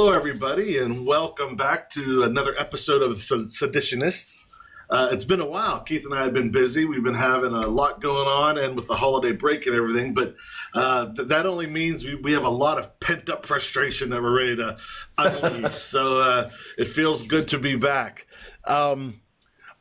Hello, everybody, and welcome back to another episode of Seditionists. Uh, it's been a while. Keith and I have been busy. We've been having a lot going on, and with the holiday break and everything. But uh, th- that only means we, we have a lot of pent up frustration that we're ready to unleash. so uh, it feels good to be back. Um,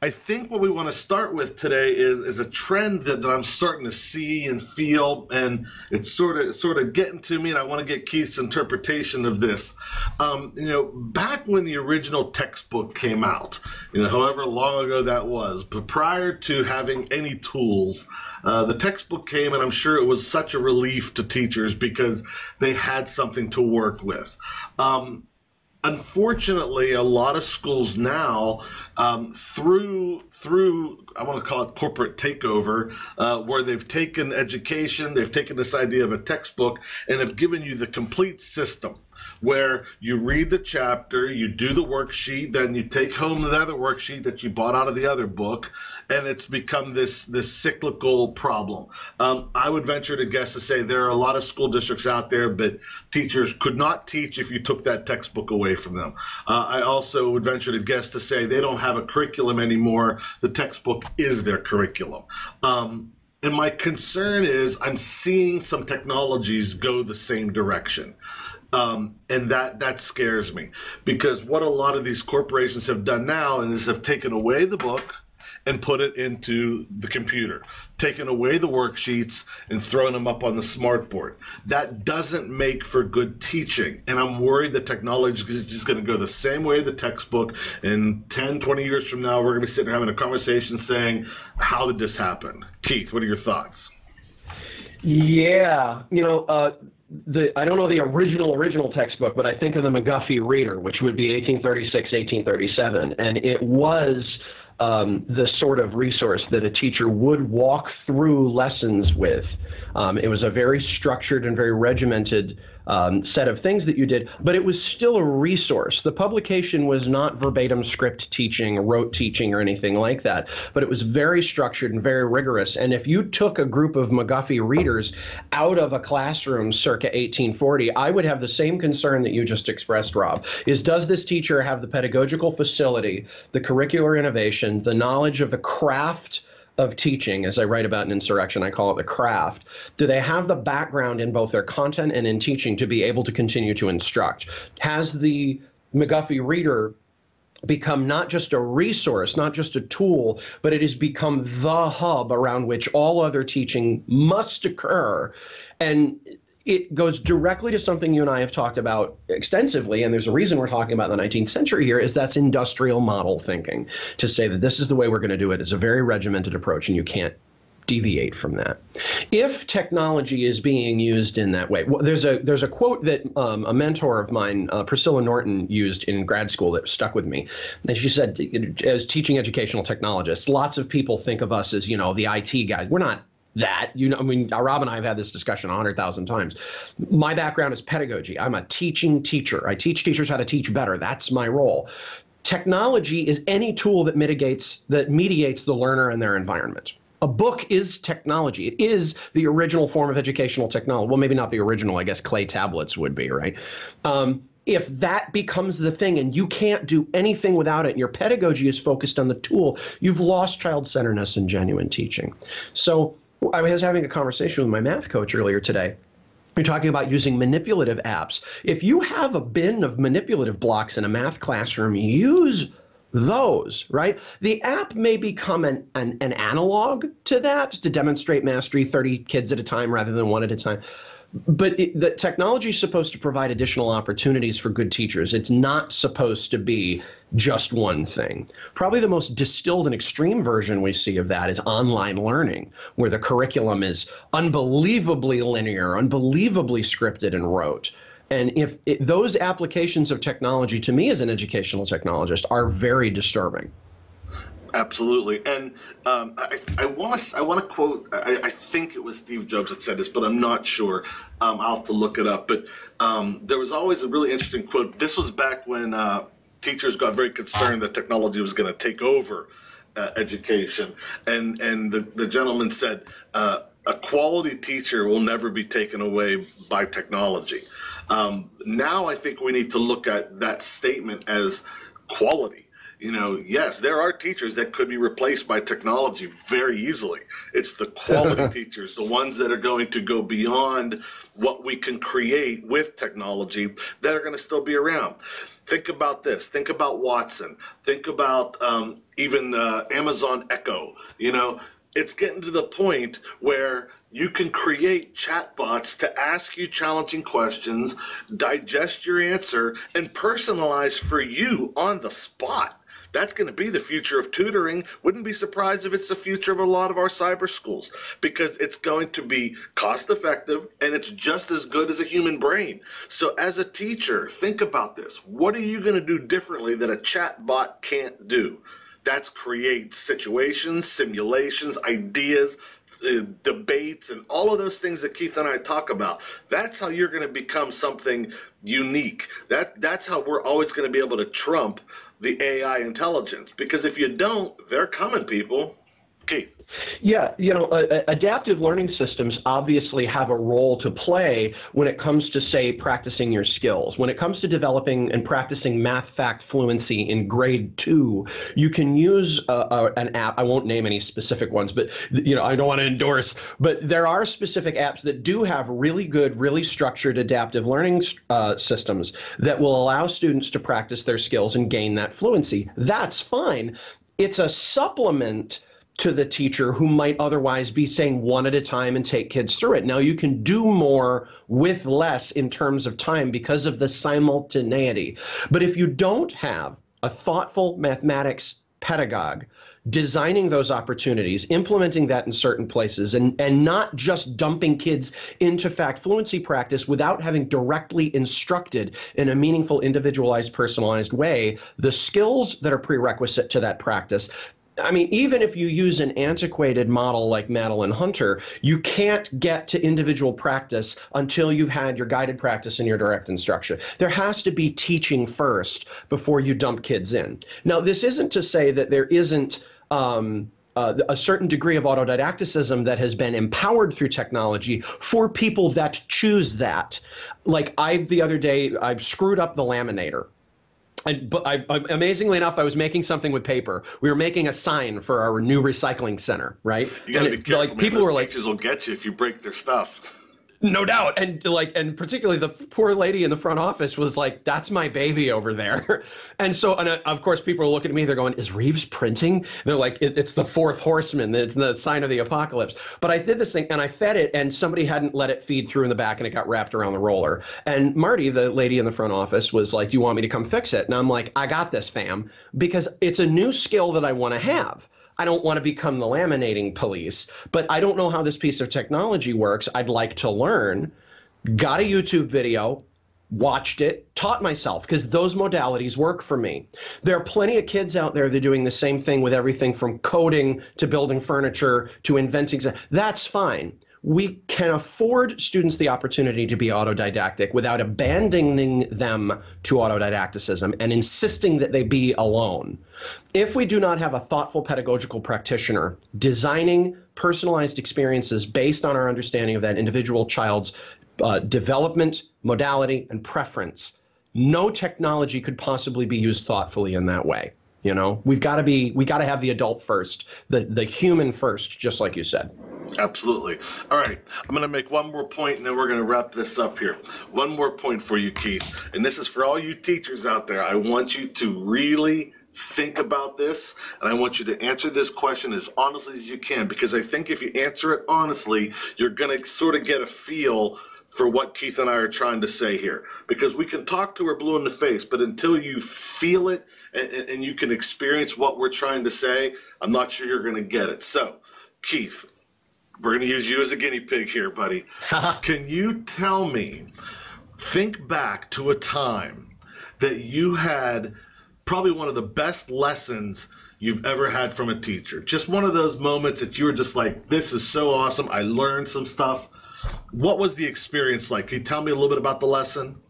I think what we want to start with today is is a trend that, that I'm starting to see and feel, and it's sort of sort of getting to me, and I want to get Keith's interpretation of this. Um, you know, back when the original textbook came out, you know, however long ago that was, but prior to having any tools, uh, the textbook came, and I'm sure it was such a relief to teachers because they had something to work with. Um, unfortunately, a lot of schools now, um, through through I want to call it corporate takeover, uh, where they've taken education, they've taken this idea of a textbook, and have given you the complete system where you read the chapter, you do the worksheet, then you take home the other worksheet that you bought out of the other book, and it's become this this cyclical problem. Um, I would venture to guess to say there are a lot of school districts out there that teachers could not teach if you took that textbook away from them. Uh, I also would venture to guess to say they don't have a curriculum anymore. The textbook is their curriculum. Um, and my concern is I'm seeing some technologies go the same direction. Um, and that that scares me because what a lot of these corporations have done now is have taken away the book and put it into the computer, taking away the worksheets and throwing them up on the smartboard. That doesn't make for good teaching. And I'm worried that technology is just going to go the same way the textbook. And 10, 20 years from now, we're going to be sitting having a conversation saying, How did this happen? Keith, what are your thoughts? Yeah, you know, uh, the I don't know the original original textbook, but I think of the McGuffey Reader, which would be 1836, 1837, and it was um, the sort of resource that a teacher would walk through lessons with. Um, it was a very structured and very regimented um, set of things that you did, but it was still a resource. The publication was not verbatim script teaching, rote teaching, or anything like that, but it was very structured and very rigorous. And if you took a group of McGuffey readers out of a classroom circa 1840, I would have the same concern that you just expressed, Rob, is does this teacher have the pedagogical facility, the curricular innovation, the knowledge of the craft of teaching, as I write about in Insurrection, I call it the craft. Do they have the background in both their content and in teaching to be able to continue to instruct? Has the McGuffey reader become not just a resource, not just a tool, but it has become the hub around which all other teaching must occur. And it goes directly to something you and I have talked about extensively, and there's a reason we're talking about the 19th century here, is that's industrial model thinking. To say that this is the way we're going to do it is a very regimented approach, and you can't deviate from that. If technology is being used in that way, well, there's a there's a quote that um, a mentor of mine, uh, Priscilla Norton, used in grad school that stuck with me. And she said, as teaching educational technologists, lots of people think of us as you know the IT guys. We're not that. You know, I mean, Rob and I have had this discussion a hundred thousand times. My background is pedagogy. I'm a teaching teacher. I teach teachers how to teach better. That's my role. Technology is any tool that mitigates that mediates the learner and their environment. A book is technology. It is the original form of educational technology. Well, maybe not the original. I guess clay tablets would be right. Um, if that becomes the thing and you can't do anything without it, and your pedagogy is focused on the tool, you've lost child centeredness and genuine teaching. So I was having a conversation with my math coach earlier today. You're talking about using manipulative apps. If you have a bin of manipulative blocks in a math classroom, use those, right? The app may become an, an, an analog to that to demonstrate mastery 30 kids at a time rather than one at a time but it, the technology is supposed to provide additional opportunities for good teachers. It's not supposed to be just one thing. Probably the most distilled and extreme version we see of that is online learning, where the curriculum is unbelievably linear, unbelievably scripted and rote. And if it, those applications of technology, to me as an educational technologist, are very disturbing. Absolutely, and um, I want to I want to quote. I, I, think it was Steve Jobs that said this, but I'm not sure. Um, I'll have to look it up. But um, there was always a really interesting quote. This was back when uh, teachers got very concerned that technology was going to take over uh, education, and and the, the gentleman said, uh, "A quality teacher will never be taken away by technology." Um, now I think we need to look at that statement as quality you know, yes, there are teachers that could be replaced by technology very easily. It's the quality teachers, the ones that are going to go beyond what we can create with technology that are going to still be around. Think about this. Think about Watson. Think about um, even uh, Amazon Echo. You know, it's getting to the point where you can create chatbots to ask you challenging questions, digest your answer, and personalize for you on the spot. That's going to be the future of tutoring. Wouldn't be surprised if it's the future of a lot of our cyber schools because it's going to be cost effective and it's just as good as a human brain. So as a teacher, think about this. What are you going to do differently that a chat bot can't do? That's create situations, simulations, ideas, uh, debates and all of those things that Keith and I talk about. That's how you're going to become something unique. That that's how we're always going to be able to trump the AI intelligence. Because if you don't, they're coming, people. Keith. Yeah, you know, uh, adaptive learning systems obviously have a role to play when it comes to, say, practicing your skills. When it comes to developing and practicing math fact fluency in grade two, you can use uh, an app. I won't name any specific ones, but you know, I don't want to endorse. But there are specific apps that do have really good, really structured adaptive learning uh, systems that will allow students to practice their skills and gain that fluency. That's fine. It's a supplement to the teacher who might otherwise be saying one at a time and take kids through it. Now you can do more with less in terms of time because of the simultaneity. But if you don't have a thoughtful mathematics pedagogue designing those opportunities, implementing that in certain places, and, and not just dumping kids into fact fluency practice without having directly instructed in a meaningful, individualized, personalized way the skills that are prerequisite to that practice, I mean, even if you use an antiquated model like Madeline Hunter, you can't get to individual practice until you've had your guided practice and your direct instruction. There has to be teaching first before you dump kids in. Now, this isn't to say that there isn't. Um, uh, a certain degree of autodidacticism that has been empowered through technology for people that choose that. Like I, the other day, I screwed up the laminator I, but I, amazingly enough, I was making something with paper. We were making a sign for our new recycling center, right? You gotta and be it, careful. Like man. people were like, "Teachers will get you if you break their stuff." No doubt, and like, and particularly the poor lady in the front office was like, "That's my baby over there," and so, and uh, of course, people are looking at me. They're going, "Is Reeves printing?" they're like, it, "It's the fourth horseman. It's the sign of the apocalypse." But I did this thing, and I fed it, and somebody hadn't let it feed through in the back, and it got wrapped around the roller. And Marty, the lady in the front office, was like, "Do you want me to come fix it?" And I'm like, "I got this, fam," because it's a new skill that I want to have. I don't want to become the laminating police, but I don't know how this piece of technology works. I'd like to learn got a YouTube video, watched it, taught myself because those modalities work for me. There are plenty of kids out there that are doing the same thing with everything from coding to building furniture to inventing. That's fine. We can afford students the opportunity to be autodidactic without abandoning them to autodidacticism and insisting that they be alone. If we do not have a thoughtful pedagogical practitioner designing personalized experiences based on our understanding of that individual child's uh, development, modality, and preference. No technology could possibly be used thoughtfully in that way. You know, we've got to be, we got to have the adult first, the the human first, just like you said. Absolutely. All right, I'm going to make one more point, and then we're going to wrap this up here. One more point for you, Keith, and this is for all you teachers out there. I want you to really think about this and I want you to answer this question as honestly as you can because I think if you answer it honestly, you're going to sort of get a feel for what Keith and I are trying to say here. Because we can talk to her blue in the face, but until you feel it and, and you can experience what we're trying to say, I'm not sure you're going to get it. So, Keith, we're going to use you as a guinea pig here, buddy. can you tell me, think back to a time that you had probably one of the best lessons you've ever had from a teacher? Just one of those moments that you were just like, this is so awesome. I learned some stuff what was the experience like? Can you tell me a little bit about the lesson?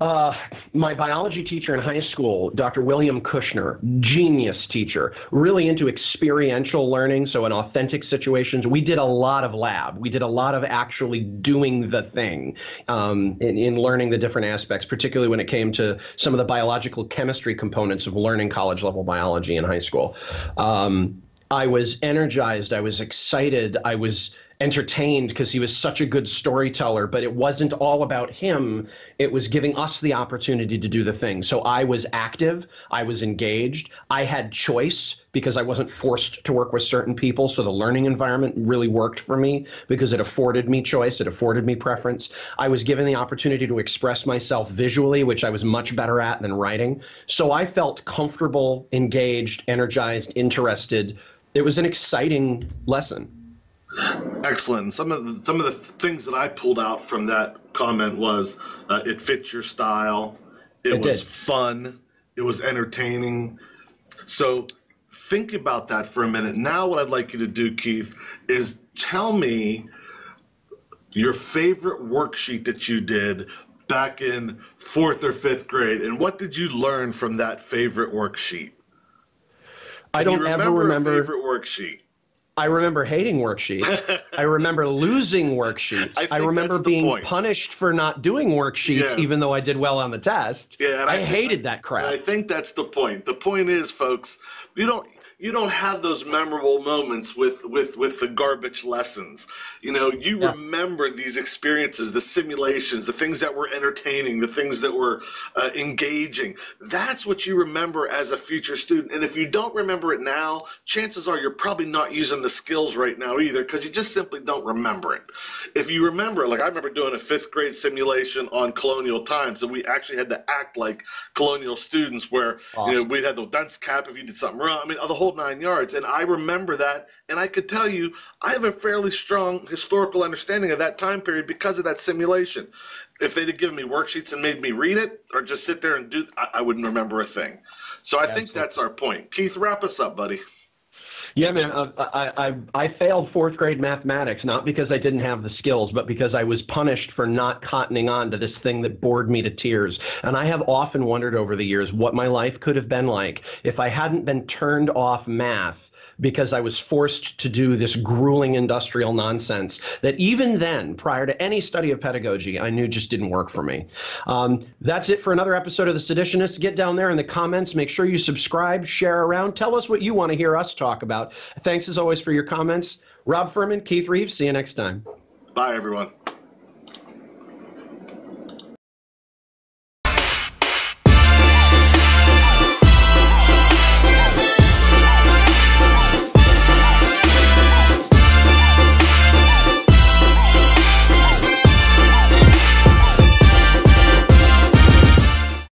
Uh, my biology teacher in high school, Dr. William Kushner, genius teacher, really into experiential learning, so in authentic situations. We did a lot of lab. We did a lot of actually doing the thing um, in, in learning the different aspects, particularly when it came to some of the biological chemistry components of learning college level biology in high school. Um, I was energized. I was excited. I was entertained because he was such a good storyteller, but it wasn't all about him. It was giving us the opportunity to do the thing. So I was active, I was engaged, I had choice because I wasn't forced to work with certain people. So the learning environment really worked for me because it afforded me choice, it afforded me preference. I was given the opportunity to express myself visually, which I was much better at than writing. So I felt comfortable, engaged, energized, interested. It was an exciting lesson. Excellent. Some of the, some of the things that I pulled out from that comment was uh, it fits your style. It, it was did. fun. It was entertaining. So think about that for a minute. Now, what I'd like you to do, Keith, is tell me your favorite worksheet that you did back in fourth or fifth grade, and what did you learn from that favorite worksheet? I don't remember ever remember favorite worksheet. I remember hating worksheets. I remember losing worksheets. I, I remember being point. punished for not doing worksheets, yes. even though I did well on the test. Yeah, I, I, hated that crap. I think that's the point. The point is, folks, you don't you don't have those memorable moments with with with the garbage lessons. You know you yeah. remember these experiences the simulations the things that were entertaining the things that were uh, engaging. That's what you remember as a future student. And if you don't remember it now chances are you're probably not using the skills right now either because you just simply don't remember it. If you remember like i remember doing a fifth grade simulation on colonial times and we actually had to act like colonial students where awesome. you know we had the dunce cap if you did something wrong. I mean the whole whole nine yards. And I remember that. And I could tell you, I have a fairly strong historical understanding of that time period because of that simulation. If they'd have given me worksheets and made me read it or just sit there and do, I, I wouldn't remember a thing. So I think that's our point. Keith, wrap us up, buddy. Yeah, man. Uh, I, I I failed fourth grade mathematics not because I didn't have the skills, but because I was punished for not cottoning on to this thing that bored me to tears. And I have often wondered over the years what my life could have been like if I hadn't been turned off math because I was forced to do this grueling industrial nonsense that even then, prior to any study of pedagogy, I knew just didn't work for me. Um, that's it for another episode of The Seditionists. Get down there in the comments. Make sure you subscribe, share around. Tell us what you want to hear us talk about. Thanks as always for your comments. Rob Furman, Keith Reeves. See you next time. Bye, everyone.